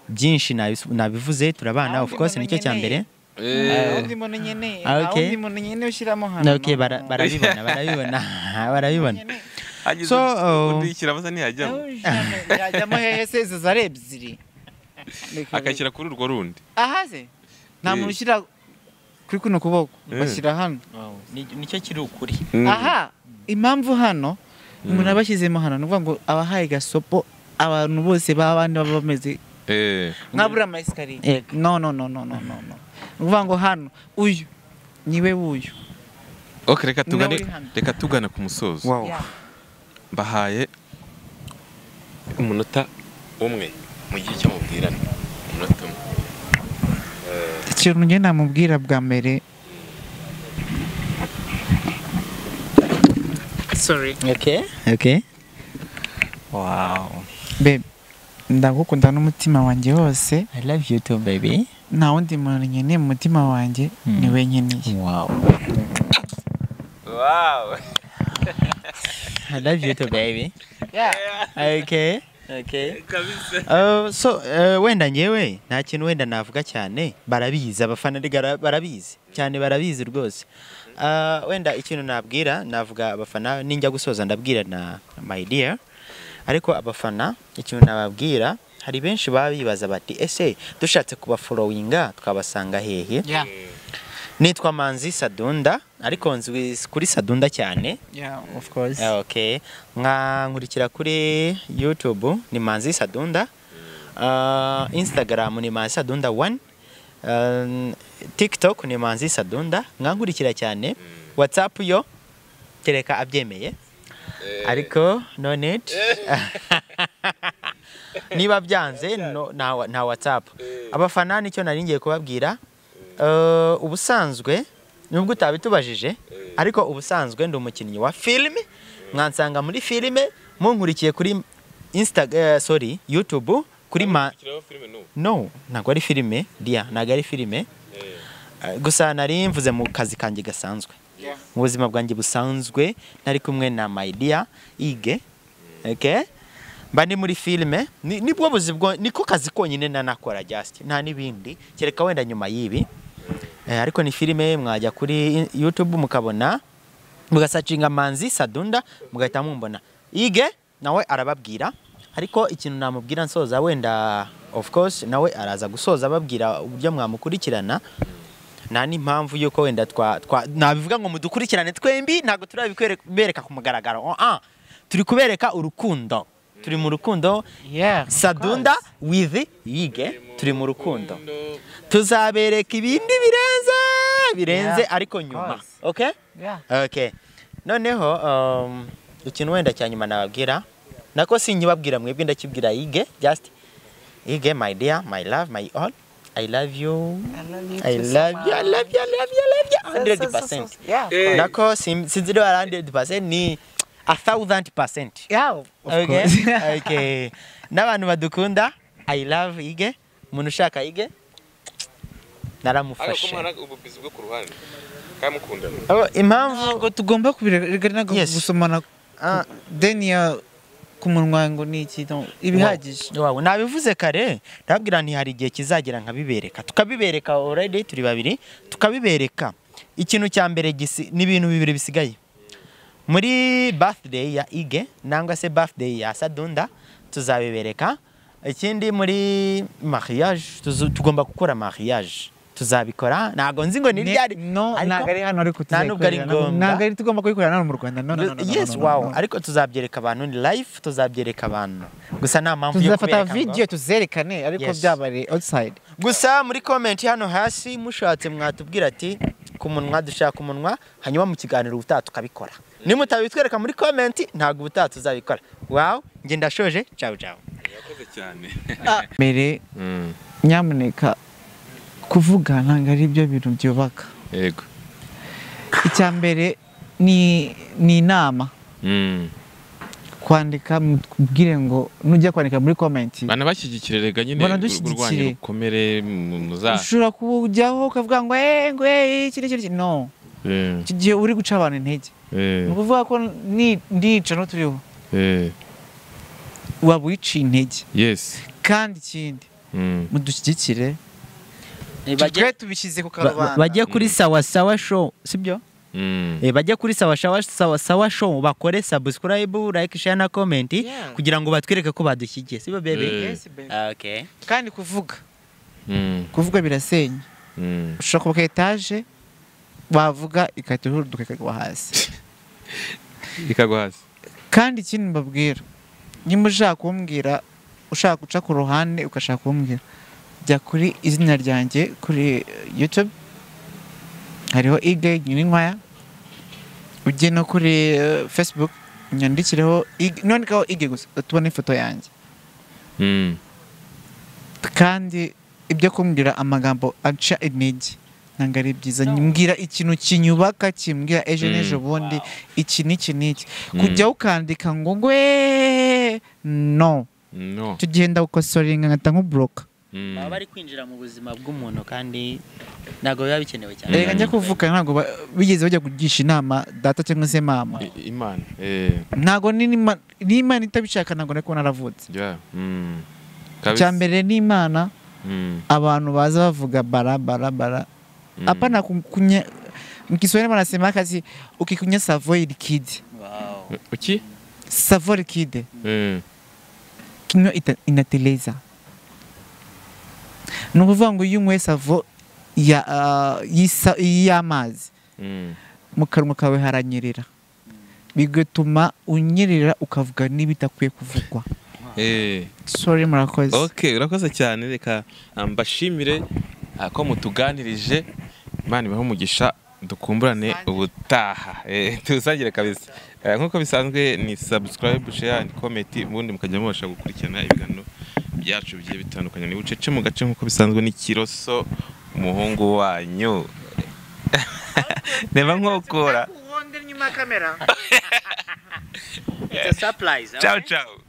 S2: byinshi nabivuze turabana of course
S3: ni
S2: cyo cya mbere.
S1: Eh,
S3: nta wundi muntu nyene
S2: Ah,
S3: nta
S2: okay.
S3: wundi muntu nyene ushyiramo hano
S2: okay barabibona barabibona barabibona So,
S1: udikira amaze ntiyajyamo
S3: yajyamo hehe se izo zari ebyiri Reka-
S1: akashyira kuri urwo rundi
S3: aha se nta
S1: Eh.
S3: muntu ushyira kuri kuno kuboko
S1: Eh.
S3: bashyira hano
S2: Ni- ni cyo kiri ukuri
S3: aha impamvu hano umuntu aba ashyizemo hano ni ukuvuga ngo abahaye gasopo abantu bose baba bameze
S1: Eh,
S3: nka buriya amayesikariye no no no no no no no. Ni ukuvuga ngo hano uyu ni we wuyu.
S1: Ok reka tugana ku musozo.
S2: Wow.
S1: Mbahaye umunota umwe mu gihe cyo mubwirana umunota umwe.
S3: Ikintu njye namubwira bwa mbere sorry.
S2: Okay okay wow.
S3: Babe ndagukunda n'umutima wanjye wose.
S2: I love you too baby.
S3: Nta wundi muntu nkeneye mu mutima wanjye
S2: Mm.
S3: ni we nkeneye
S2: wow.
S1: Wow.
S2: I love you too baby. Okay. Okay.
S1: Kabisa.
S2: Uh, so uh, wenda ngewe nta kintu wenda navuga cyane barabizi abafana barabizi. Cyane barabizi rwose uh, wenda ikintu nabwira navuga abafana ninjya gusoza ndabwira na my dear. Ariko abafana ikintu nababwira hari benshi baba bibaza bati ese dushatse kubaforowinga twabasanga hehe? Nitwa manzi sadunda ariko nzwi kuri sadunda cyane.
S3: Yeah of course.
S2: Ah, okay. Nkankurikira kuri youtube ni manzi sadunda. Uh, instagram ni manzi sadunda 1 uh, tiktok ni manzi sadunda. Nkankurikira cyane whatsapp yo kereka abyemeye. Ariko no need niba byanze nta, nta whatsapp. Abafana ni cyo nari ngiye kubabwira. Uh, ubusanzwe nubwo utabitubajije ariko ubusanzwe ndi umukinnyi wa filime mwansanga muri filime munkurikiye kuri sorry youtube kuri ma no. Ntabwo ari filime dia ntabwo ari filime gusa nari mvuze mu kazi kanjye gasanzwe. Mu buzima bwanjye busanzwe nari kumwe na my dear ige. Okay? Mba ndi muri filime ni- ni bwo buzi bwo niko kazi konyine nanakora just nta n'ibindi. Kereka wenda nyuma y'ibi. Eh, ariko ni filime mwajya kuri youtube mukabona. Mugasacinga manzi sadunda mugahita mumbona. Ige nawe arababwira. Ariko ikintu namubwira nsoza wenda of course nawe araza gusoza ababwira uburyo mwamukurikirana. Nta n'impamvu y'uko wenda twa, nabivuga ngo mudukurikirane twembi ntabwo turabibereka ku mugaragaro. Oh, ah. turi kubereka urukundo. Turi mu rukundo
S3: yeah.
S2: Sadunda with yige. Turi mu rukundo tuzabereka ibindi birenze birenze ariko nyuma.
S3: Course.
S2: okay?
S3: Yeah.
S2: Okay. Noneho um, ikintu wenda cya nyuma nababwira nako sinyibabwira mwebwe ndakibwira yige just yige my dear my love my all i love you. I love you i love you i love you i love you 100%
S3: yeah.
S2: Nako sim- sinziriho 100% ni a thousand percent.
S3: Yeah of
S2: okay?
S3: course.
S2: Okay n'abantu badukunda i love ige. Umuntu ushaka ige naramufashe. Oh, impamvu?
S3: Ntabwo tugomba kubireka ntabwo
S2: Yes.
S3: gusomana
S2: Ah,
S3: deni ya ku munwa ngo ni iki ibihagije.
S2: Wow, nabivuze kare. Ndababwira nti hari igihe kizagera nkabibereka. Tukabibereka already turi babiri tukabibereka. Ikintu cya mbere gisi ni ibintu bibiri bisigaye. Muri birthday ya ige nangwa se birthday ya sadunda tuzabibereka. Ikindi muri mariage tugomba gukora mariage. Tuzabikora. Ntabwo nzi ngo ni ryari
S3: ntabwo ari hano ariko
S2: nubwo ari
S3: ntabwo-
S2: ngombwa.
S3: ntabwo ari tugomba kuyikorera hano mu rwanda.
S2: Yes wow. ariko tuzabyereka abantu ni live tuzabyereka abantu. Gusa nta mpamvu yo
S3: tuzafata
S2: kubereka ngo-
S3: video tuzerekane ariko
S2: Yes.
S3: byabari outside.
S2: Gusa muri comment hano hasi mushatse mwatubwira ati ku munwa dushaka umunwa hanyuma mu kiganiro ubutaha tukabikora. Nimutabitwereka muri comment ntabwo ubutaha tuzabikora. Wow njye ndashoje ciao ciao.
S1: Yakoze cyane.
S3: Mbere nyamuneka kuvuga ntabwo ari byo bintu byubaka.
S1: Yego.
S3: Icya mbere ni ni inama. Kwandika mubwire ngo nujya kwandika muri komenti
S1: banabashyigikire rega nyine
S3: Banadushyigikire.
S1: urwanya rukomere mu- muza
S3: ushobora kujyaho ukavuga ngo eee ngo eee iki n'iki no.
S1: Eh,
S3: icyo gihe uri guca abantu intege ni ukuvuga ko ni- nica n'uturiho waba wiciye intege
S1: yes.
S3: kandi ikindi mudushyigikire twe tubishyize ku karubanda
S2: bajye kuri sawa sawa show sibyo bajye kuri sawa sawa sawa sawa show bakore subscribe like share na comment. Kugira ngo batwereke ko badushyigiye sibyo bebe
S3: kandi kuvuga kuvuga birasenya ushobora kubaka etaje wavuga igahita ihuruduka ikagwa hasi.
S1: Ikagwa hasi.
S3: Kandi ikindi mbabwira niba ushaka kumbwira ushaka guca ku ruhande ugashaka kumbwira. Jya kuri izina ryanjye kuri youtube hariho ige nyirinkwaya ujye no kuri eh, facebook unyandikireho Ig- nandikaho ige gusa tubone ifoto yanjye.
S1: Mm.
S3: kandi ibyo kumbwira amagambo aca intege. Ntabwo ari byiza. Mbwira ikintu kinyubaka kimbwira ejo
S1: Mm.
S3: n'ejo bundi. Iki n'iki n'iki
S1: Mm.
S3: kujya ukandika ngo ngwe no.
S1: No.
S3: Tugenda gukosoringa nkata nk'uburoka
S1: Mm.
S2: baba bari kwinjira mu buzima bw'umuntu kandi ntabwo biba bikenewe cyane.
S3: Reka njya kuvuga ntabwo bigeze bajya kugisha inama data cyangwa se mama.
S1: Imana eh.
S3: Ntabwo n'Ima- n'imana itabishaka ntabwo nari kubona
S1: mm.
S3: icya mbere n'imana abantu baza bavuga bara bara bara. Hapana ku- kunya mkiswahili wanasema kazi ukikunya savo likide
S2: Wow.
S1: uki
S3: savo likide
S1: Mm.
S3: kinywa ita- inateleza. Ni ukuvuga ngo iyo unyweye savo ya, ah, y'isa- y'amazi
S1: Mm.
S3: mu kanwa kawe haranyerera bigatuma unyerera ukavuga n'ibidakwiye kuvugwa.
S1: Eh.
S3: Sorry murakoze.
S1: Ok urakoze cyane. Reka mbashimire ah, ko mutuganirije imana ibahe umugisha dukumburane ubutaha Eh, tuzagire kabisa Eh, nk'uko bisanzwe ni subscribe share ni comment ubundi mukajya mubasha gukurikirana ibiganiro byacu bigiye bitandukanye ni bucece mu gace nk'uko bisanzwe ni kiroso umuhungu wanyu reba nkokora
S3: nyuma ya kamera
S2: It's a surprise.
S1: ciao ciao